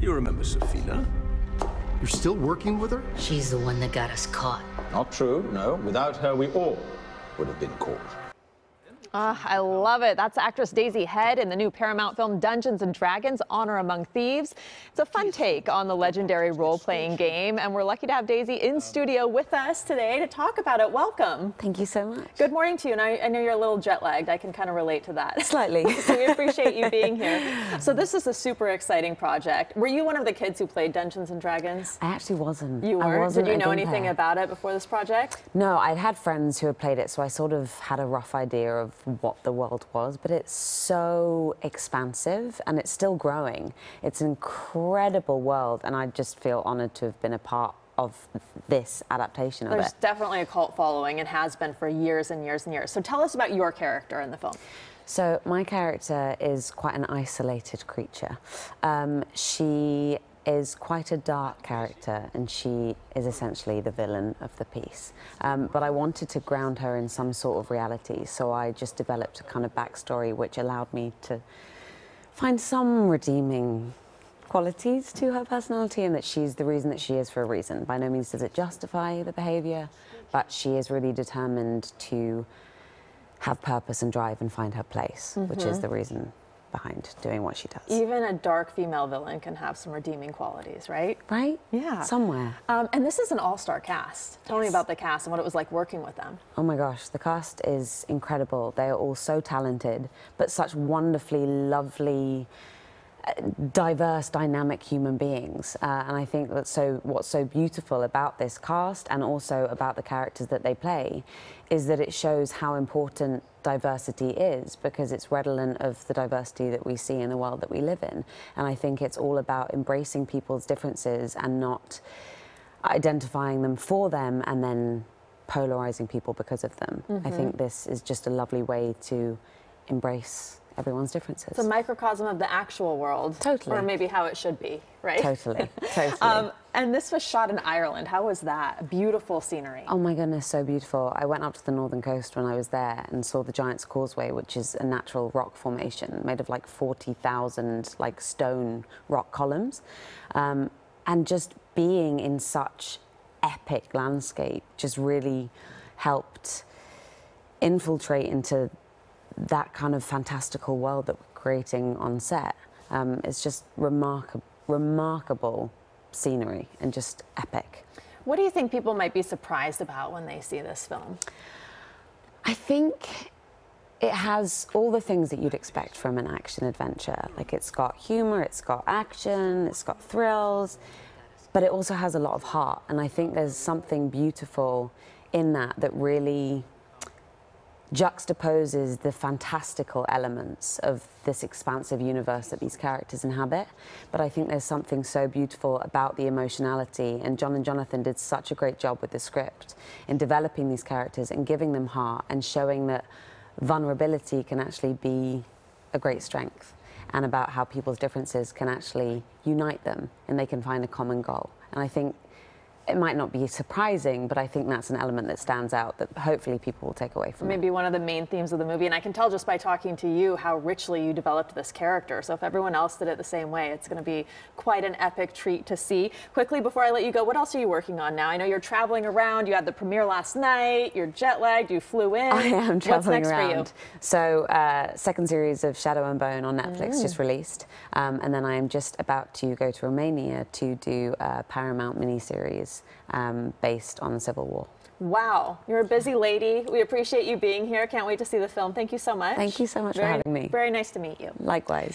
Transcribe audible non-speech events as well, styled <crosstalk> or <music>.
You remember Sofina? You're still working with her? She's the one that got us caught. Not true, no. Without her, we all would have been caught. Oh, I love it. That's actress Daisy Head in the new Paramount film Dungeons and Dragons Honor Among Thieves. It's a fun take on the legendary role playing game, and we're lucky to have Daisy in studio with us today to talk about it. Welcome. Thank you so much. Good morning to you. And I, I know you're a little jet lagged. I can kind of relate to that. <laughs> Slightly. so we appreciate you being <laughs> here. So, this is a super exciting project. Were you one of the kids who played Dungeons and Dragons? I actually wasn't. You were? Did you know anything anything about it before this project? No, I'd had friends who had played it, so I sort of had a rough idea of what the world was, but it's so expansive and it's still growing. It's an incredible world, and I just feel honored to have been a part of this adaptation of There's it. definitely a cult following and has been for years and years and years. So tell us about your character in the film. So my character is quite an isolated creature. Um, she is quite a dark character and she is essentially the villain of the piece. Um, but I wanted to ground her in some sort of reality, so I just developed a kind of backstory which allowed me to find some redeeming qualities to her personality and that she's the reason that she is for a reason. By no means does it justify the behavior, but she is really determined to have purpose and drive and find her place, mm -hmm. which is the reason behind doing what she does. Even a dark female villain can have some redeeming qualities, right? Right? Yeah. Somewhere. Um, and this is an all-star cast. Tell yes. me about the cast and what it was like working with them. Oh my gosh, the cast is incredible. They are all so talented, but such wonderfully lovely, diverse, dynamic human beings. Uh, and I think that so what's so beautiful about this cast and also about the characters that they play is that it shows how important diversity is because it's redolent of the diversity that we see in the world that we live in. And I think it's all about embracing people's differences and not identifying them for them and then polarizing people because of them. Mm -hmm. I Mm-hmm. think this is just a lovely way to embrace everyone's differences. It's a microcosm of the actual world. Totally. Or maybe how it should be, right? Totally, <laughs> totally. um, and this was shot in Ireland. How was that? Beautiful scenery. Oh my goodness, so beautiful. I went up to the northern coast when I was there and saw the Giant's Causeway, which is a natural rock formation made of like 40,000 like stone rock columns. Um, and just being in such epic landscape just really helped infiltrate into that kind of fantastical world that we're creating on set. Um, it's just remarkable, remarkable scenery and just epic. What do you think people might be surprised about when they see this film? I think it has all the things that you'd expect from an action adventure. Like it's got humor, it's got action, it's got thrills, but it also has a lot of heart. And I think there's something beautiful in that that really juxtaposes the fantastical elements of this expansive universe that these characters inhabit. But I think there's something so beautiful about the emotionality, and John and Jonathan did such a great job with the script in developing these characters and giving them heart and showing that vulnerability can actually be a great strength and about how people's differences can actually unite them and they can find a common goal. And I think it might not be surprising, but I think that's an element that stands out that hopefully people will take away from Maybe it. one of the main themes of the movie, and I can tell just by talking to you how richly you developed this character. So if everyone else did it the same way, it's going to be quite an epic treat to see. Quickly, before I let you go, what else are you working on now? I know you're traveling around. You had the premiere last night. You're jet lagged. You flew in. I am traveling What's next around. For you? So uh, second series of Shadow and Bone on Netflix mm. just released, um, and then I am just about to go to Romania to do a Paramount miniseries. Um, based on the Civil War. Wow, you're a busy lady. We appreciate you being here. Can't wait to see the film. Thank you so much. Thank you so much very, for having me. Very nice to meet you. Likewise.